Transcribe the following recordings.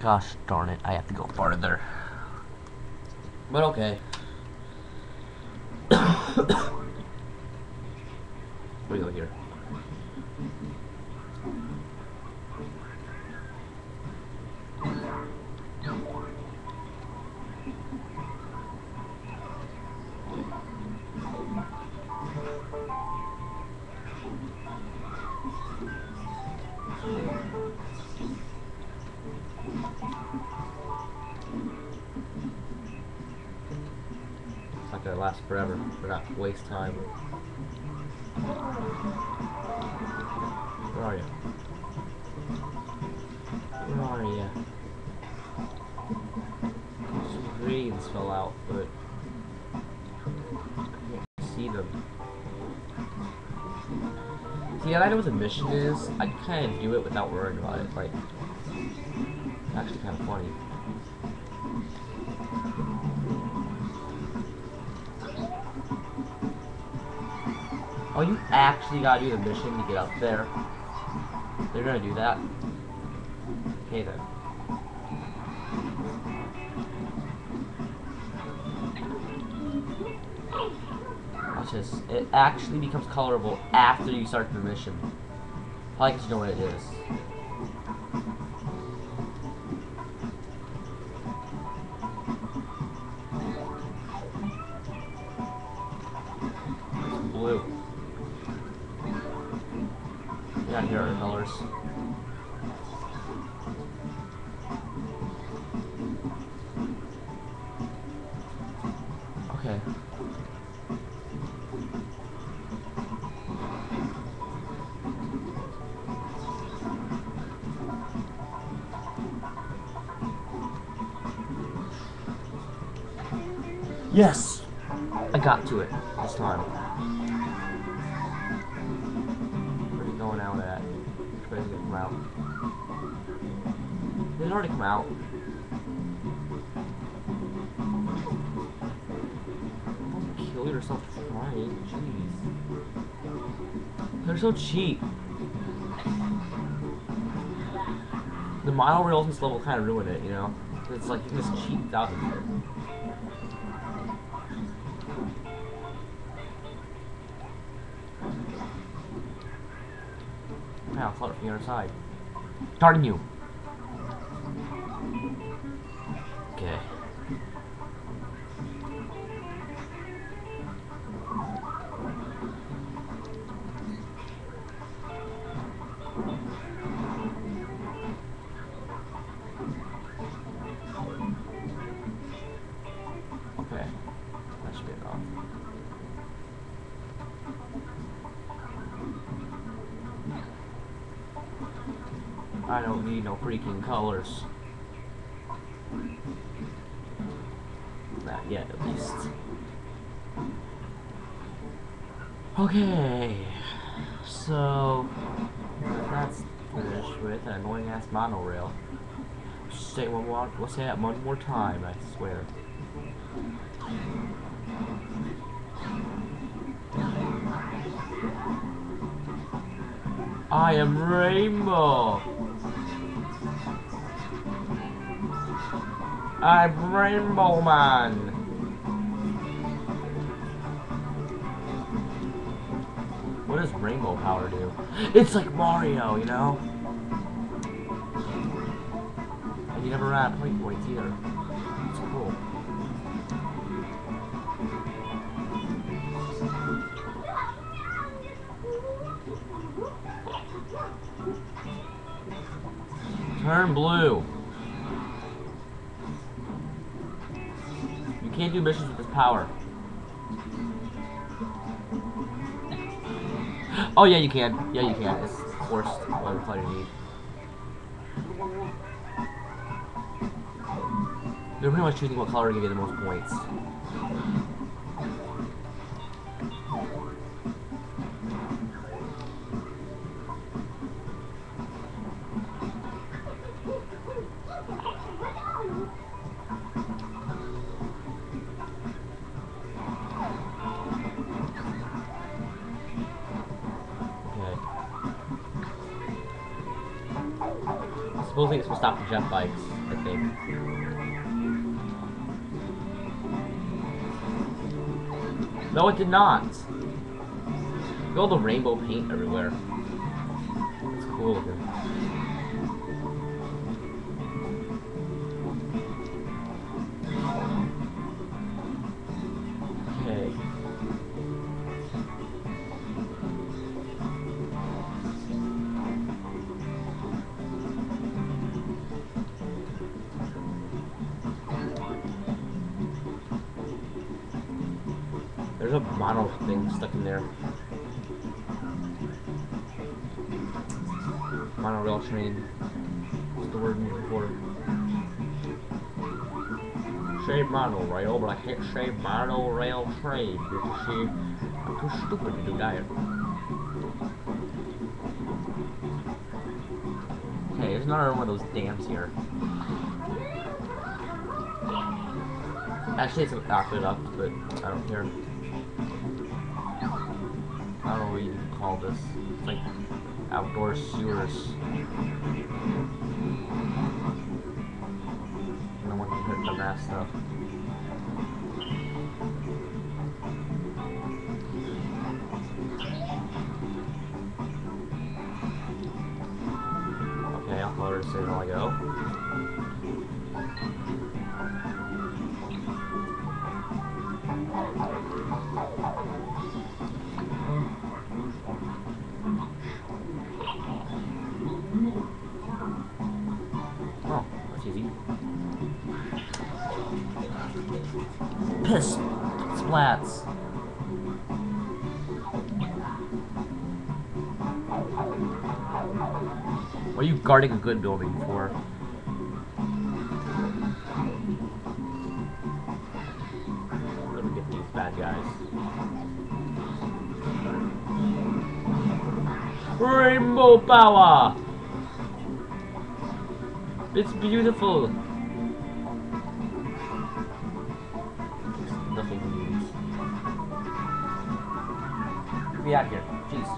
Gosh darn it, I have to go farther. But okay. we go here. Last forever. We're not waste time. Where are you? Where are you? Some greens fell out, but I can't see them. See, I know what the mission is. I can kind of do it without worrying about it. Like, actually kind of funny. Oh, you actually gotta do the mission to get up there? They're gonna do that? Okay then. Watch this. It actually becomes colorable after you start the mission. Probably because you know what it is. Here are the colors. Okay. Yes! I got to it this time. Did it already come out? Don't kill yourself trying, jeez. They're so cheap. The monorails in this level kind of ruin it, you know? It's like you just cheat out of it. Yeah, I'll float from the other side. Targeting you. Okay. I don't need no freaking colors. Not yet, at least. Okay. So, that's finished with an annoying ass monorail. Say one more, we'll say that one more time, I swear. I am Rainbow. I'm Rainbow Man. What does rainbow power do? It's like Mario, you know? And you never ran out of point either. It's cool. Turn blue. You can't do missions with this power. Oh yeah, you can. Yeah, you can. It's forced whatever color you need. They're pretty much choosing what color to give you the most points. Supposedly it's supposed to stop the jet bikes, I think. No, it did not. Look at all the rainbow paint everywhere. It's cool looking. There's a mono thing stuck in there. Monorail train. What's the word I'm looking for? Say monorail, but I can't say monorail train because see, I'm too stupid to do that. Okay, there's another one of those dams here. Actually, it's an aqueduct, but I don't care. What you call this. Like outdoor sewers. No one can hit the mass stuff. Okay, I'll color signal I go. Piss! Splats! What are you guarding a good building for? Let me get these bad guys. Rainbow power! It's beautiful! Of here. Jeez.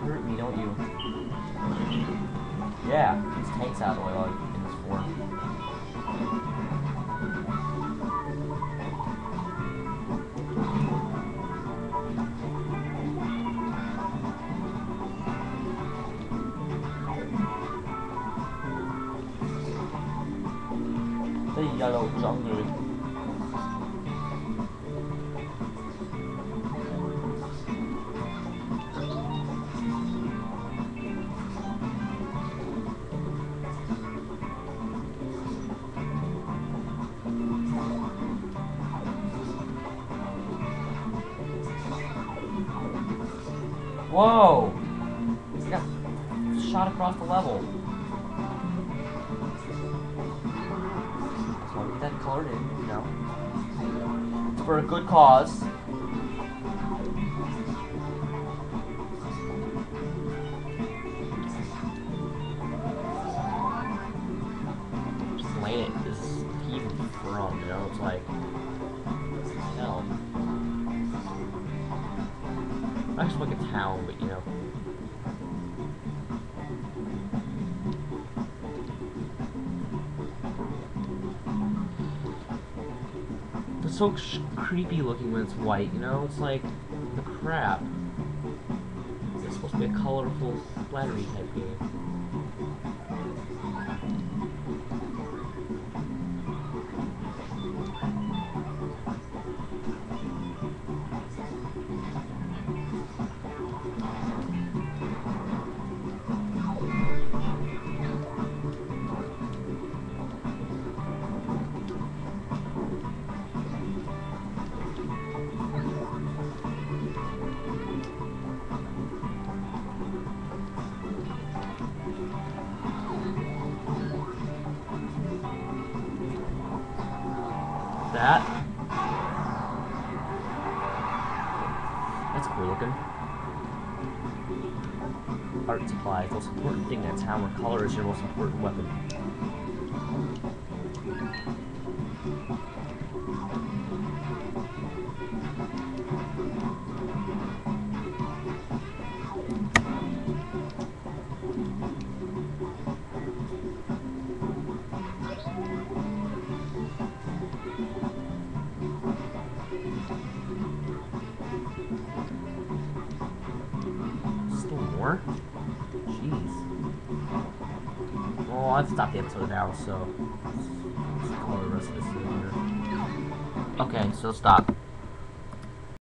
You hurt me, don't you? Yeah, these tanks out of the way The yellow jungle. Whoa! Got shot across the level. In, you know. For a good cause. It's so creepy looking when it's white, you know? It's like the crap. It's supposed to be a colorful, splattery type game. That. That's cool looking. Art supplies, most important thing in a town where color is your most important weapon. Jeez. Well, I've stopped the episode now, so let's call the rest of this. Okay, so stop.